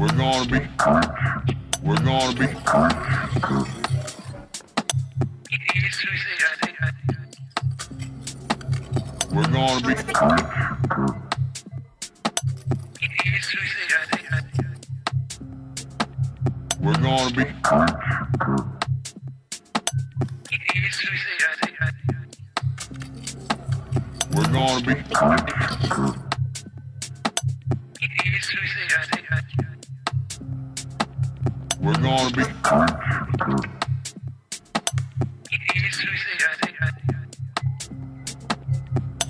We're gonna be. We're gonna be. We're gonna be. We're gonna be. We're gonna be. We're gonna be.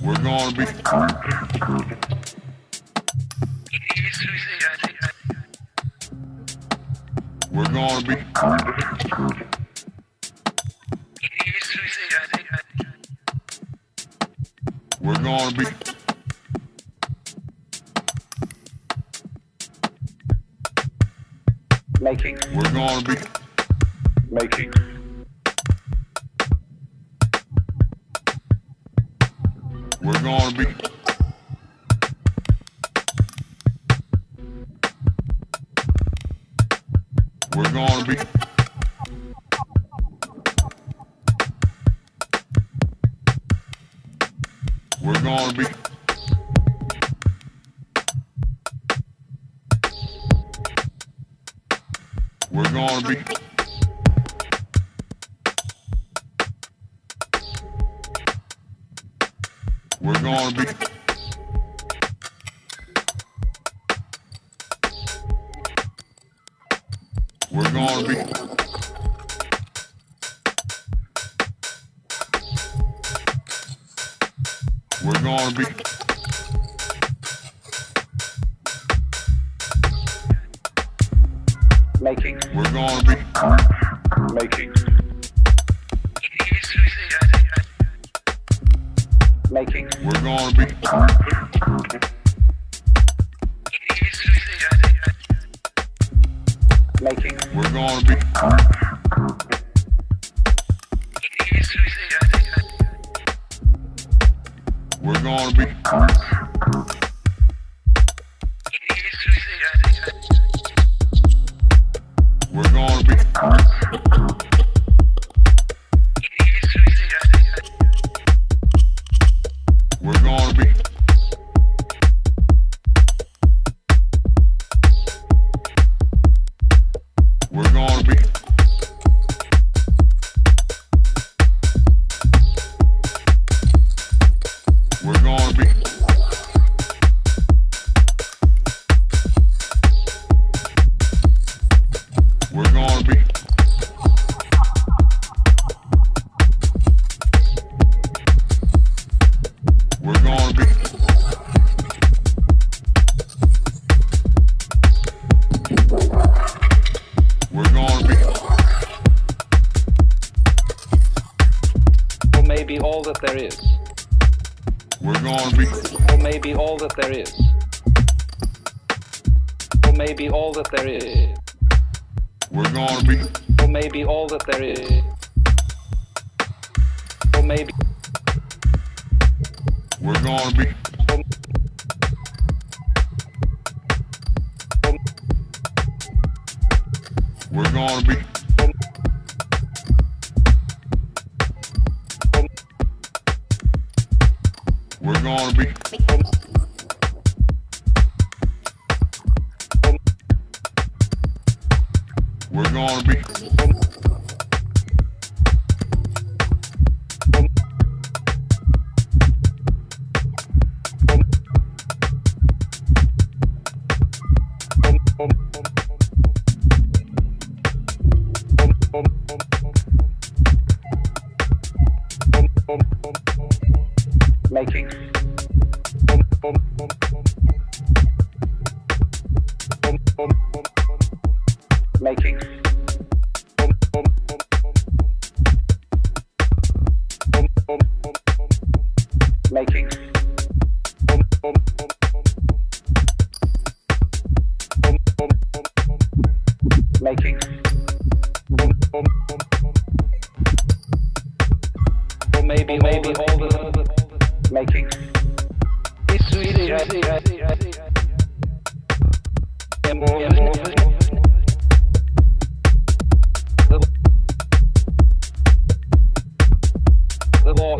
We're gonna be. We're gonna be. We're gonna be. Making, We're gonna be. making, We're gonna be. We're gonna be. We're gonna be. We're gonna be. We're gonna be. We're gonna be. We're gonna be. Making, We're gonna be. making, making, We're gonna be. making, We're gonna be. We're gonna be. army. We're gonna be. or maybe all that there is, or maybe all that there is, We're gonna be. or maybe all that there is, or maybe, We're gonna be. We're gonna be. We're gonna be. We're gonna be. making, maybe, maybe, maybe, making. This really, the war